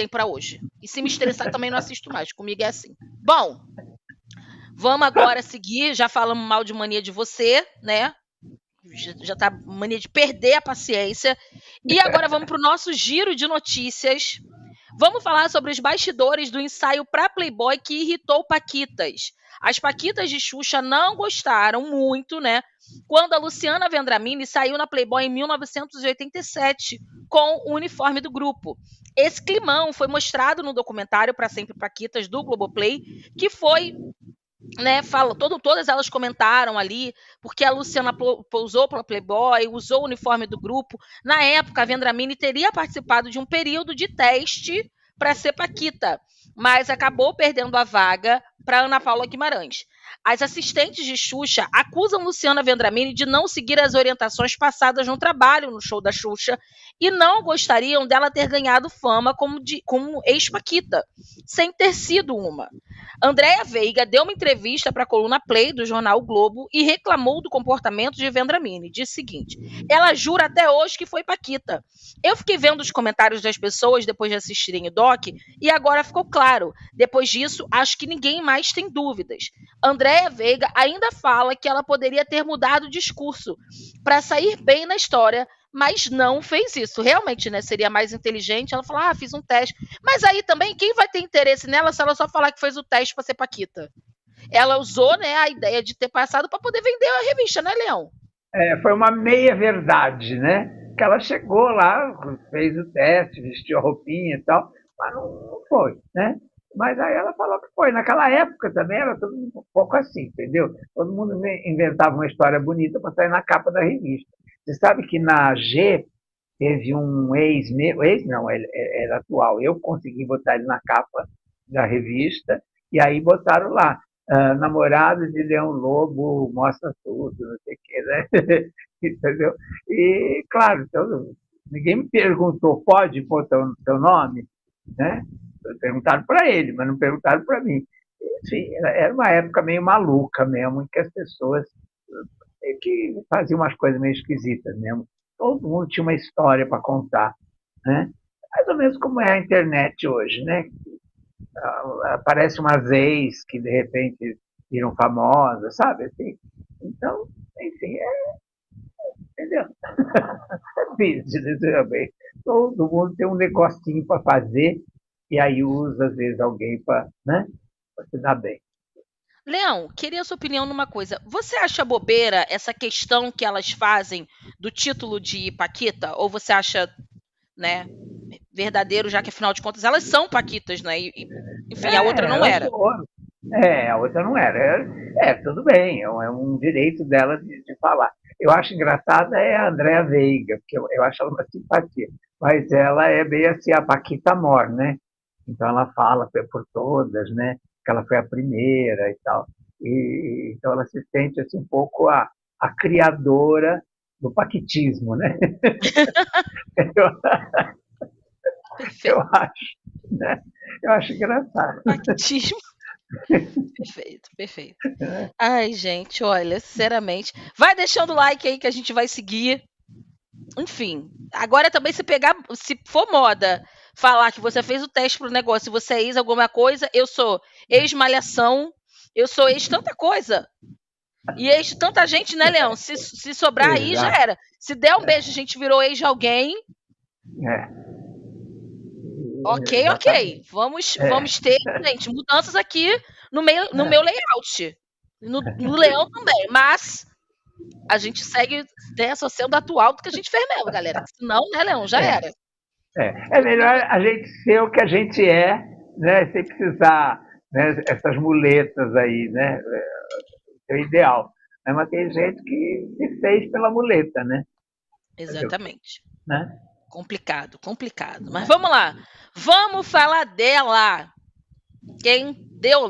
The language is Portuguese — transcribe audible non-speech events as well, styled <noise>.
tem para hoje. E se me estressar também não assisto mais. Comigo é assim. Bom, vamos agora seguir. Já falamos mal de mania de você, né? Já, já tá mania de perder a paciência. E agora vamos para o nosso giro de notícias. Vamos falar sobre os bastidores do ensaio para Playboy que irritou Paquitas. As Paquitas de Xuxa não gostaram muito, né? Quando a Luciana Vendramini saiu na Playboy em 1987 com o uniforme do grupo. Esse climão foi mostrado no documentário Para Sempre Paquitas do Globoplay, que foi né, fala, todo, todas elas comentaram ali, porque a Luciana pousou para Playboy, usou o uniforme do grupo. Na época, a Vendramini teria participado de um período de teste para ser Paquita, mas acabou perdendo a vaga para Ana Paula Guimarães. As assistentes de Xuxa acusam Luciana Vendramini de não seguir as orientações passadas no trabalho no show da Xuxa e não gostariam dela ter ganhado fama como, como ex-Paquita, sem ter sido uma. Andréa Veiga deu uma entrevista para a coluna Play do jornal o Globo e reclamou do comportamento de Vendramini. Disse o seguinte: ela jura até hoje que foi Paquita. Eu fiquei vendo os comentários das pessoas depois de assistirem o doc e agora ficou claro. Depois disso, acho que ninguém mais tem dúvidas. Andréa Veiga ainda fala que ela poderia ter mudado o discurso para sair bem na história, mas não fez isso. Realmente, né? Seria mais inteligente ela falar, ah, fiz um teste. Mas aí também, quem vai ter interesse nela se ela só falar que fez o teste para ser Paquita? Ela usou, né, a ideia de ter passado para poder vender a revista, né, Leão? É, foi uma meia verdade, né? Que ela chegou lá, fez o teste, vestiu a roupinha e tal, mas não foi, né? Mas aí ela falou que foi. Naquela época também era tudo um pouco assim, entendeu? Todo mundo inventava uma história bonita para sair na capa da revista. Você sabe que na G teve um ex meu, ex não, ele era atual. Eu consegui botar ele na capa da revista e aí botaram lá. Uh, namorado de Leão Lobo mostra tudo, não sei o que, né? <laughs> Entendeu? E, claro, então, ninguém me perguntou, pode pôr teu, teu nome? Né? Perguntaram para ele, mas não perguntaram para mim. Enfim, era uma época meio maluca mesmo, em que as pessoas eh, que faziam umas coisas meio esquisitas mesmo. Todo mundo tinha uma história para contar, né? Mais ou menos como é a internet hoje, né? Aparece umas ex que de repente viram famosas, sabe? Assim, então, enfim, é, entendeu? <laughs> é business também. Todo mundo tem um negocinho para fazer e aí usa, às vezes, alguém para né, se dar bem. Leão, queria sua opinião numa coisa. Você acha bobeira essa questão que elas fazem do título de Paquita? Ou você acha, né, verdadeiro, já que afinal de contas elas são Paquitas, né? E, enfim, é, a outra não era. É, a outra não era. É, é tudo bem, é um é direito dela de, de falar. Eu acho engraçada é a Andréa Veiga, porque eu, eu acho ela uma simpatia. Mas ela é bem assim, a Paquita Mor, né? Então ela fala por todas, né? Que ela foi a primeira e tal. E, então ela se sente assim um pouco a, a criadora do paquitismo, né? <laughs> eu, eu, acho, né? Eu acho engraçado. Paquitismo. <laughs> perfeito, perfeito. É. Ai, gente, olha, sinceramente, vai deixando o like aí que a gente vai seguir. Enfim, agora também se pegar, se for moda, falar que você fez o teste pro negócio, se você é ex alguma coisa, eu sou ex-malhação, eu sou ex tanta coisa. E ex tanta gente, né, Leão? Se, se sobrar aí, já era. Se der um beijo, a gente virou ex de alguém. É. Ok, ok. Vamos, é. vamos ter, gente, mudanças aqui no, meio, no é. meu layout. No, no Leão também. Mas a gente segue né, só sendo atual do que a gente fez mesmo, galera. Senão, né, Leão? Já é. era. É, é melhor a gente ser o que a gente é, né, sem precisar né, essas muletas aí, né? É o ideal. Mas tem gente que se fez pela muleta, né? Exatamente. Né? Complicado, complicado. Mas vamos lá. Vamos falar dela. Quem deu